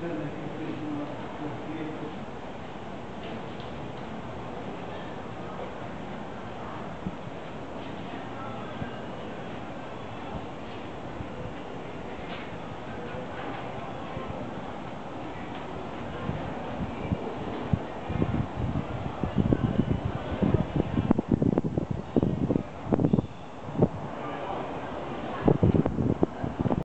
gonna